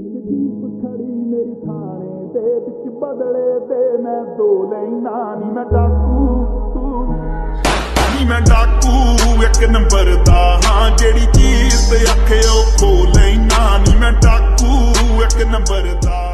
Jeep ਖੜੀ ਮੇਰੀ ਥਾਣੇ ਦੇ ਵਿੱਚ ਬਦਲੇ ਤੇ ਮੈਂ ਦੋ ਲੈਣਾ ਨੀ, ਮੈਂ ਡਾਕੂ। ਨੀ, ਮੈਂ ਡਾਕੂ, ਇੱਕ ਨੰਬਰ ਦਾ ਹਾਂ, ਜਿਹੜੀ ਚੀਜ਼ ਤੇ ਅੱਖੇ ਉਹ ਖੋ ਲੈਣਾ ਨੀ, ਮੈਂ ਡਾਕੂ, ਇੱਕ ਨੰਬਰ ਦਾ।